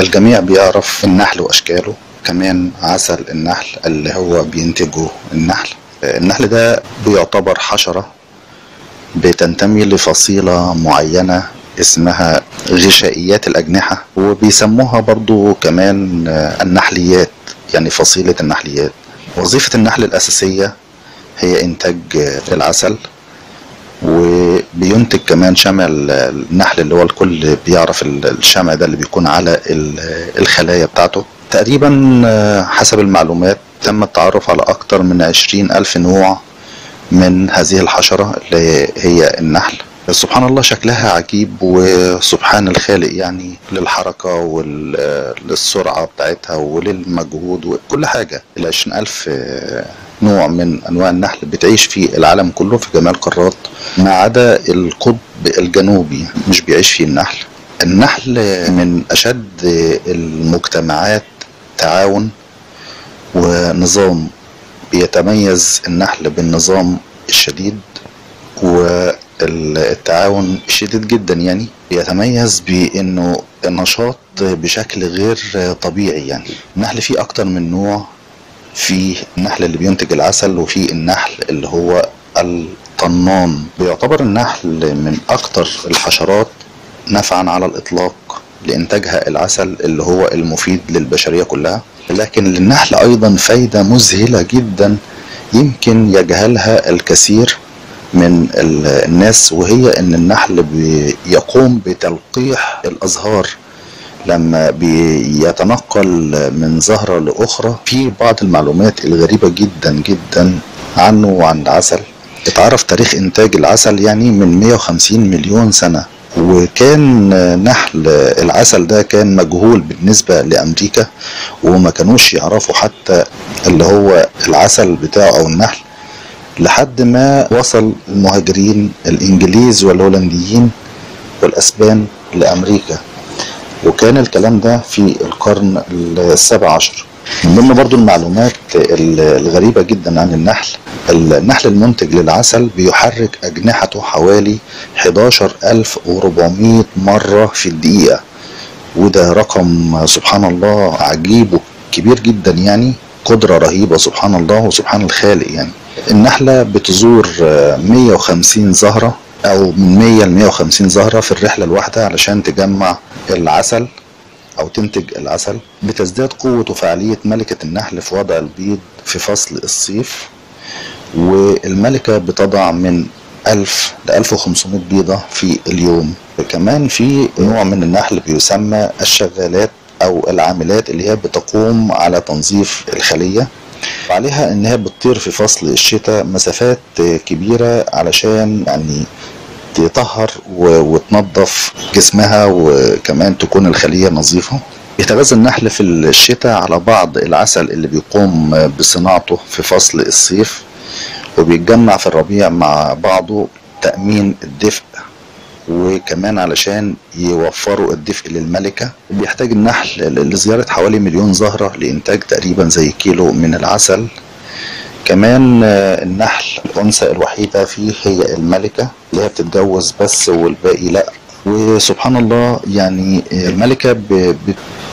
الجميع بيعرف النحل وأشكاله كمان عسل النحل اللي هو بينتجه النحل. النحل ده بيعتبر حشرة بتنتمي لفصيلة معينة اسمها غشائيات الأجنحة وبيسموها برضو كمان النحليات يعني فصيلة النحليات. وظيفة النحل الأساسية هي إنتاج العسل وبينتج كمان شمع النحل اللي هو الكل بيعرف الشمع ده اللي بيكون على الخلايا بتاعته. تقريبا حسب المعلومات تم التعرف على أكتر من عشرين ألف نوع من هذه الحشرة اللي هي النحل. سبحان الله شكلها عجيب وسبحان الخالق يعني للحركة وللسرعة بتاعتها وللمجهود وكل حاجة. العشرين ألف نوع من أنواع النحل بتعيش في العالم كله في جميع القارات ما عدا القطب الجنوبي مش بيعيش فيه النحل. النحل من أشد المجتمعات تعاون ونظام بيتميز النحل بالنظام الشديد والتعاون الشديد جدا يعني. بيتميز بإنه النشاط بشكل غير طبيعي يعني. النحل فيه أكتر من نوع في النحل اللي بينتج العسل وفي النحل اللي هو الطنان. بيعتبر النحل من أكتر الحشرات نفعا على الإطلاق لإنتاجها العسل اللي هو المفيد للبشرية كلها. لكن للنحل أيضا فايدة مذهلة جدا يمكن يجهلها الكثير من الناس وهي إن النحل بيقوم بتلقيح الأزهار. لما بيتنقل من زهرة لأخرى. في بعض المعلومات الغريبة جدا جدا عنه وعن العسل اتعرف تاريخ إنتاج العسل يعني من 150 مليون سنة. وكان نحل العسل ده كان مجهول بالنسبة لأمريكا وما كانوش يعرفوا حتى اللي هو العسل بتاعه أو النحل. لحد ما وصل المهاجرين الإنجليز والهولنديين والأسبان لأمريكا. وكان الكلام ده في القرن السابع عشر. من ضمن برضو المعلومات الغريبة جدا عن النحل النحل المنتج للعسل بيحرك أجنحته حوالي 11400 مرة في الدقيقة. وده رقم سبحان الله عجيب وكبير جدا يعني قدرة رهيبة سبحان الله وسبحان الخالق يعني. النحلة بتزور 150 زهرة أو من 100 ل 150 زهرة في الرحلة الواحدة علشان تجمع العسل أو تنتج العسل بتزداد قوة وفعالية ملكة النحل في وضع البيض في فصل الصيف. والملكة بتضع من 1000 ل 1500 بيضة في اليوم. كمان في نوع من النحل بيسمى الشغالات أو العاملات اللي هي بتقوم على تنظيف الخلية. عليها إنها بتطير في فصل الشتاء مسافات كبيرة علشان يعني تطهر وتنظف جسمها وكمان تكون الخلية نظيفة. يتغذى النحل في الشتاء على بعض العسل اللي بيقوم بصناعته في فصل الصيف وبيتجمع في الربيع مع بعضه تأمين الدفء وكمان علشان يوفروا الدفء للملكة بيحتاج النحل لزيارة حوالي مليون زهرة لإنتاج تقريبا زي كيلو من العسل. كمان النحل الأنثى الوحيدة فيه هي الملكة اللي هي بتتجوز بس والباقي لأ. وسبحان الله يعني الملكة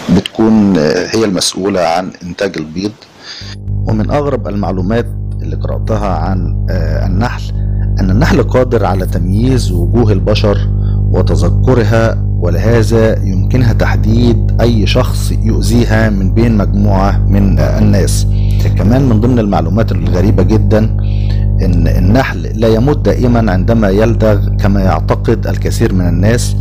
بتكون هي المسؤولة عن إنتاج البيض. ومن أغرب المعلومات اللي قرأتها عن النحل أن النحل قادر على تمييز وجوه البشر وتذكرها ولهذا يمكنها تحديد أي شخص يؤذيها من بين مجموعة من الناس. كمان من ضمن المعلومات الغريبة جدا إن النحل لا يموت دائما عندما يلدغ كما يعتقد الكثير من الناس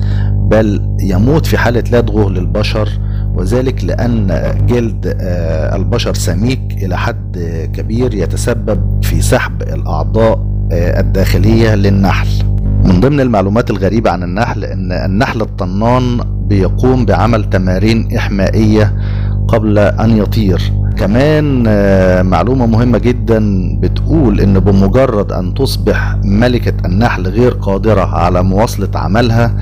بل يموت في حالة لدغه للبشر وذلك لأن جلد البشر سميك إلى حد كبير يتسبب في سحب الأعضاء الداخلية للنحل. من ضمن المعلومات الغريبة عن النحل أن النحل الطنان بيقوم بعمل تمارين إحمائية قبل أن يطير. كمان آه، معلومة مهمة جدا بتقول إن بمجرد أن تصبح ملكة النحل غير قادرة على مواصلة عملها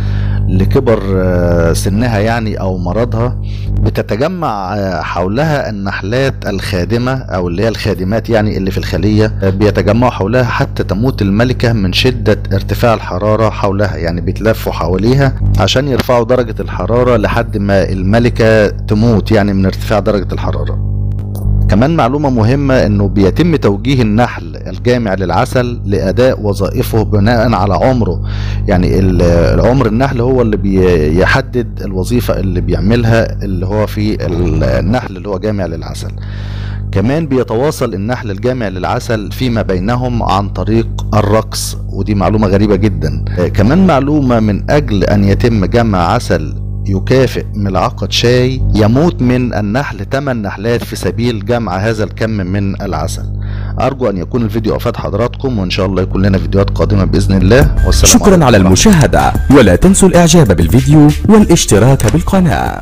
لكبر آه، سنها يعني أو مرضها بتتجمع آه، حولها النحلات الخادمة أو اللي هي الخادمات يعني اللي في الخلية بيتجمعوا حولها حتى تموت الملكة من شدة ارتفاع الحرارة حولها يعني بيتلفوا حواليها عشان يرفعوا درجة الحرارة لحد ما الملكة تموت يعني من ارتفاع درجة الحرارة. كمان معلومة مهمة إنه بيتم توجيه النحل الجامع للعسل لأداء وظائفه بناء على عمره. يعني ال- العمر النحل هو اللي بيحدد الوظيفة اللي بيعملها اللي هو في ال- النحل اللي هو جامع للعسل. كمان بيتواصل النحل الجامع للعسل فيما بينهم عن طريق الرقص ودي معلومة غريبة جدا. كمان معلومة من أجل أن يتم جمع عسل يكافئ ملعقة شاي يموت من النحل 8 نحلات في سبيل جمع هذا الكم من العسل. أرجو أن يكون الفيديو أفاد حضراتكم وإن شاء الله يكون لنا فيديوهات قادمة بإذن الله. والسلام شكرا على. المشاهدة ولا تنسوا الإعجاب بالفيديو والاشتراك بالقناة.